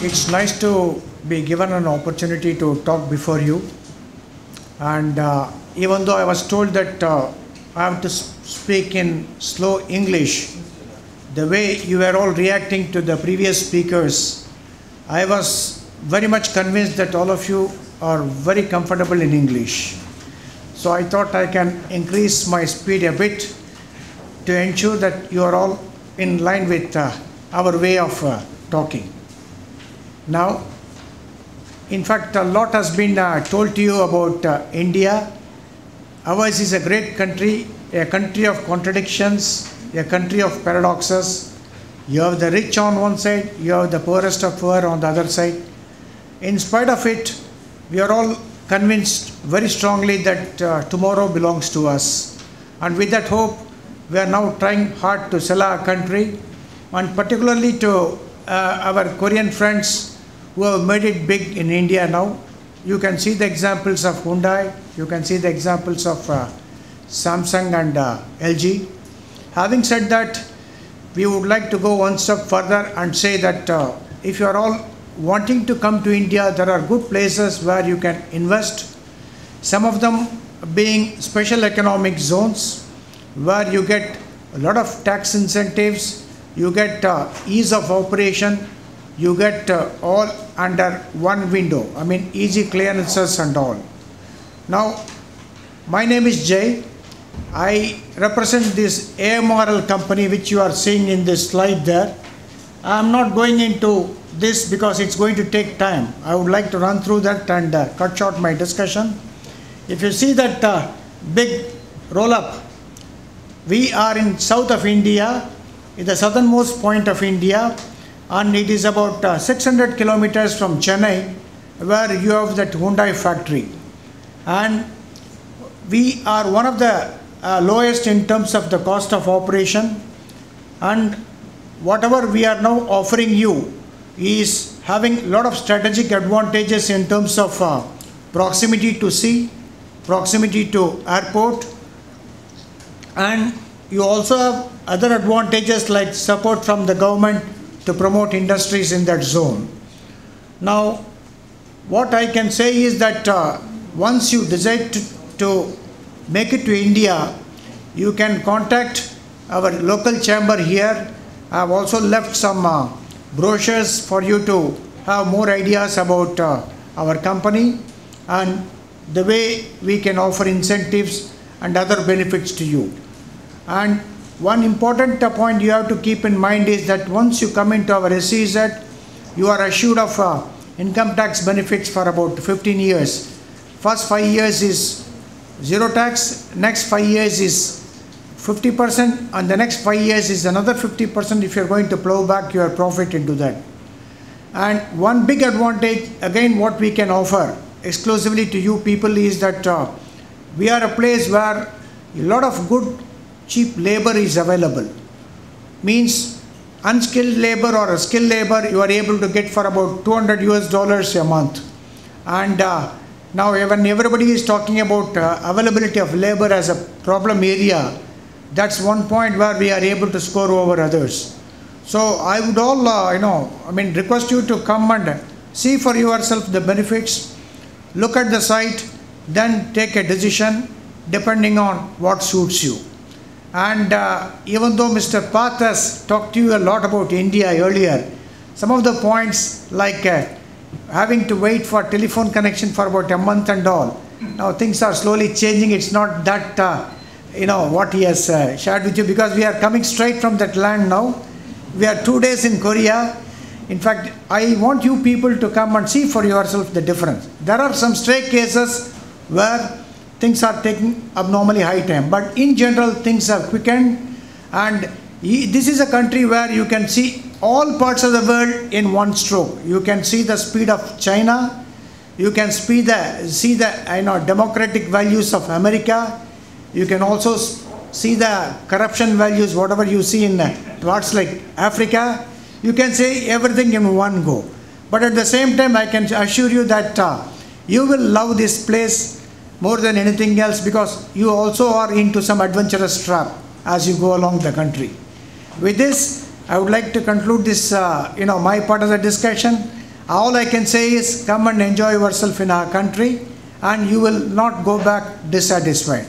it's nice to be given an opportunity to talk before you. And uh, even though I was told that uh, I have to speak in slow English, the way you were all reacting to the previous speakers, I was very much convinced that all of you are very comfortable in English. So I thought I can increase my speed a bit to ensure that you are all in line with uh, our way of uh, talking. Now, in fact, a lot has been uh, told to you about uh, India. Ours is a great country, a country of contradictions, a country of paradoxes. You have the rich on one side, you have the poorest of poor on the other side. In spite of it, we are all convinced very strongly that uh, tomorrow belongs to us. And with that hope, we are now trying hard to sell our country, and particularly to uh, our Korean friends who have made it big in India now. You can see the examples of Hyundai, you can see the examples of uh, Samsung and uh, LG. Having said that, we would like to go one step further and say that uh, if you are all wanting to come to India, there are good places where you can invest. Some of them being special economic zones where you get a lot of tax incentives, you get uh, ease of operation, you get uh, all under one window. I mean, easy clearances and all. Now, my name is Jay. I represent this AMRL company which you are seeing in this slide there. I am not going into this because it's going to take time. I would like to run through that and uh, cut short my discussion. If you see that uh, big roll up, we are in south of India, in the southernmost point of India, and it is about uh, 600 kilometers from Chennai, where you have that Hyundai factory. And we are one of the uh, lowest in terms of the cost of operation and whatever we are now offering you is having a lot of strategic advantages in terms of uh, proximity to sea proximity to airport and you also have other advantages like support from the government to promote industries in that zone now what i can say is that uh, once you decide to, to make it to India, you can contact our local chamber here. I have also left some uh, brochures for you to have more ideas about uh, our company and the way we can offer incentives and other benefits to you. And one important point you have to keep in mind is that once you come into our SEZ, you are assured of uh, income tax benefits for about 15 years. First five years is zero tax, next five years is 50%, and the next five years is another 50% if you're going to plow back your profit into that. And one big advantage, again, what we can offer exclusively to you people is that uh, we are a place where a lot of good, cheap labor is available. Means unskilled labor or a skilled labor you are able to get for about 200 US dollars a month. And uh, now, when everybody is talking about uh, availability of labor as a problem area, that's one point where we are able to score over others. So, I would all, uh, you know, I mean, request you to come and see for yourself the benefits, look at the site, then take a decision depending on what suits you. And uh, even though Mr. Path has talked to you a lot about India earlier, some of the points like uh, having to wait for telephone connection for about a month and all. Now things are slowly changing. It's not that, uh, you know, what he has uh, shared with you because we are coming straight from that land now. We are two days in Korea. In fact, I want you people to come and see for yourself the difference. There are some stray cases where things are taking abnormally high time, but in general, things have quickened. And this is a country where you can see all parts of the world in one stroke. You can see the speed of China, you can see the, see the you know, democratic values of America, you can also see the corruption values, whatever you see in parts like Africa, you can say everything in one go. But at the same time, I can assure you that uh, you will love this place more than anything else because you also are into some adventurous trap as you go along the country. With this, I would like to conclude this, uh, you know, my part of the discussion All I can say is come and enjoy yourself in our country and you will not go back dissatisfied.